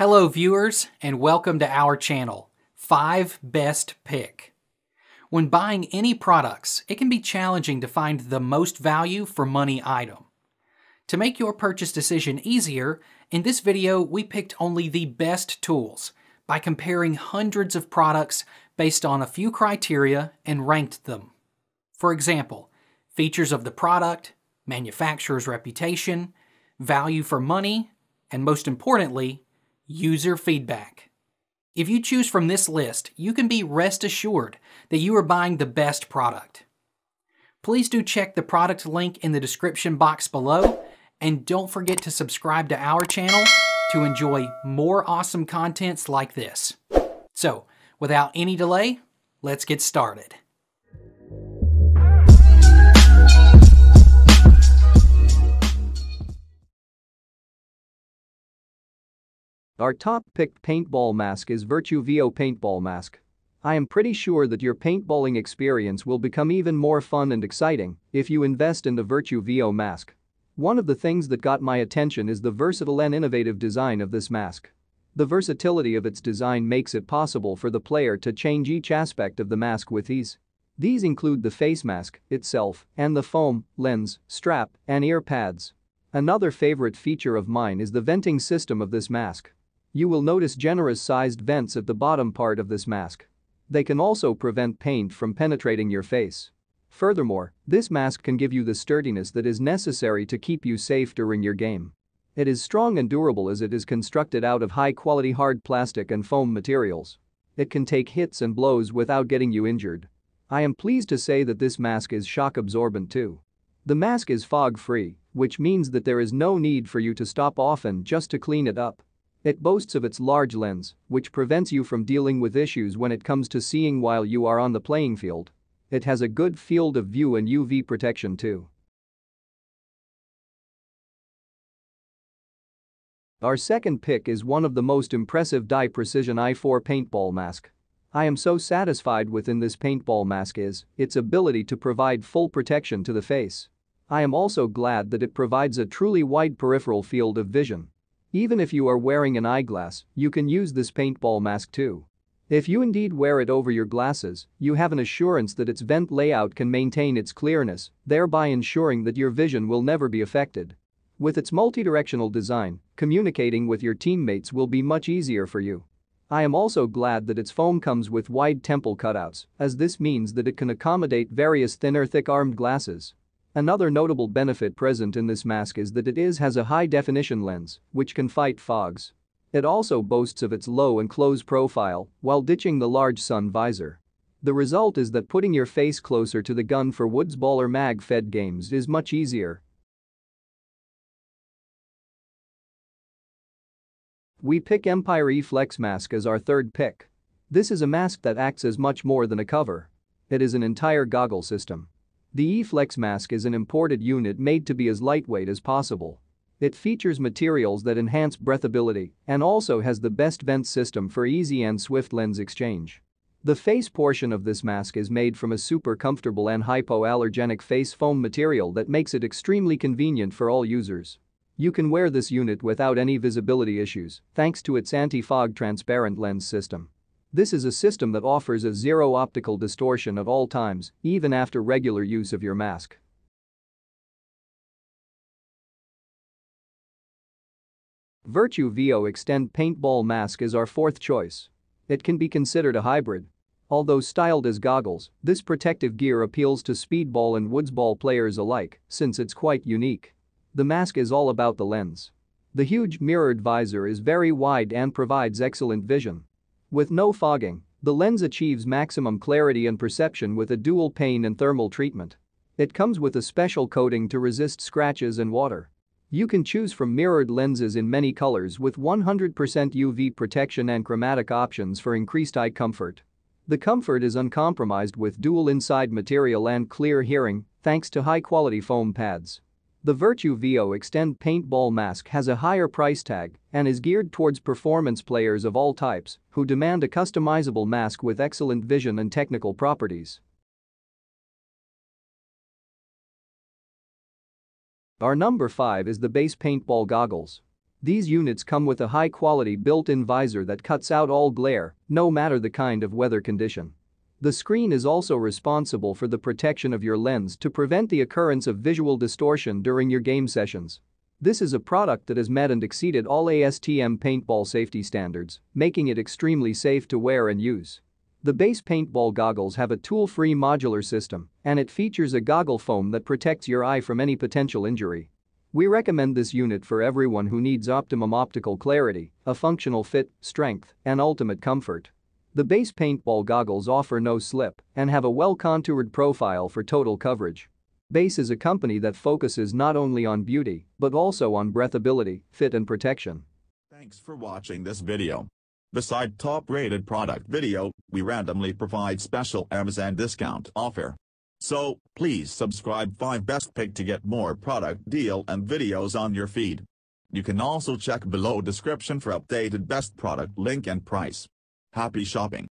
Hello, viewers, and welcome to our channel, 5 Best Pick. When buying any products, it can be challenging to find the most value for money item. To make your purchase decision easier, in this video we picked only the best tools by comparing hundreds of products based on a few criteria and ranked them. For example, features of the product, manufacturer's reputation, value for money, and most importantly, user feedback. If you choose from this list, you can be rest assured that you are buying the best product. Please do check the product link in the description box below, and don't forget to subscribe to our channel to enjoy more awesome contents like this. So, without any delay, let's get started. Our top picked paintball mask is Virtue VIO Paintball Mask. I am pretty sure that your paintballing experience will become even more fun and exciting if you invest in the Virtue VIO mask. One of the things that got my attention is the versatile and innovative design of this mask. The versatility of its design makes it possible for the player to change each aspect of the mask with ease. These include the face mask itself and the foam, lens, strap, and ear pads. Another favorite feature of mine is the venting system of this mask. You will notice generous sized vents at the bottom part of this mask. They can also prevent paint from penetrating your face. Furthermore, this mask can give you the sturdiness that is necessary to keep you safe during your game. It is strong and durable as it is constructed out of high-quality hard plastic and foam materials. It can take hits and blows without getting you injured. I am pleased to say that this mask is shock absorbent too. The mask is fog-free, which means that there is no need for you to stop often just to clean it up. It boasts of its large lens, which prevents you from dealing with issues when it comes to seeing while you are on the playing field. It has a good field of view and UV protection too. Our second pick is one of the most impressive Dye Precision i4 paintball mask. I am so satisfied within this paintball mask is its ability to provide full protection to the face. I am also glad that it provides a truly wide peripheral field of vision even if you are wearing an eyeglass, you can use this paintball mask too. If you indeed wear it over your glasses, you have an assurance that its vent layout can maintain its clearness, thereby ensuring that your vision will never be affected. With its multidirectional design, communicating with your teammates will be much easier for you. I am also glad that its foam comes with wide temple cutouts, as this means that it can accommodate various thinner thick-armed glasses. Another notable benefit present in this mask is that it is has a high-definition lens, which can fight fogs. It also boasts of its low and close profile while ditching the large sun visor. The result is that putting your face closer to the gun for Woods Baller mag-fed games is much easier. We pick Empire E-Flex mask as our third pick. This is a mask that acts as much more than a cover. It is an entire goggle system. The E-Flex mask is an imported unit made to be as lightweight as possible. It features materials that enhance breathability and also has the best vent system for easy and swift lens exchange. The face portion of this mask is made from a super comfortable and hypoallergenic face foam material that makes it extremely convenient for all users. You can wear this unit without any visibility issues thanks to its anti-fog transparent lens system. This is a system that offers a zero optical distortion at all times, even after regular use of your mask. Virtue VIO Extend Paintball Mask is our fourth choice. It can be considered a hybrid. Although styled as goggles, this protective gear appeals to speedball and woodsball players alike since it's quite unique. The mask is all about the lens. The huge mirrored visor is very wide and provides excellent vision. With no fogging, the lens achieves maximum clarity and perception with a dual pane and thermal treatment. It comes with a special coating to resist scratches and water. You can choose from mirrored lenses in many colors with 100% UV protection and chromatic options for increased eye comfort. The comfort is uncompromised with dual inside material and clear hearing thanks to high-quality foam pads. The Virtue VIO Extend paintball mask has a higher price tag and is geared towards performance players of all types who demand a customizable mask with excellent vision and technical properties. Our number 5 is the base paintball goggles. These units come with a high-quality built-in visor that cuts out all glare, no matter the kind of weather condition. The screen is also responsible for the protection of your lens to prevent the occurrence of visual distortion during your game sessions. This is a product that has met and exceeded all ASTM paintball safety standards, making it extremely safe to wear and use. The base paintball goggles have a tool-free modular system, and it features a goggle foam that protects your eye from any potential injury. We recommend this unit for everyone who needs optimum optical clarity, a functional fit, strength, and ultimate comfort. The base paintball goggles offer no slip and have a well-contoured profile for total coverage. Base is a company that focuses not only on beauty but also on breathability, fit and protection. Thanks for watching this video. Beside top-rated product video, we randomly provide special Amazon discount offer. So, please subscribe 5 Best Pick to get more product deal and videos on your feed. You can also check below description for updated best product link and price. Happy shopping!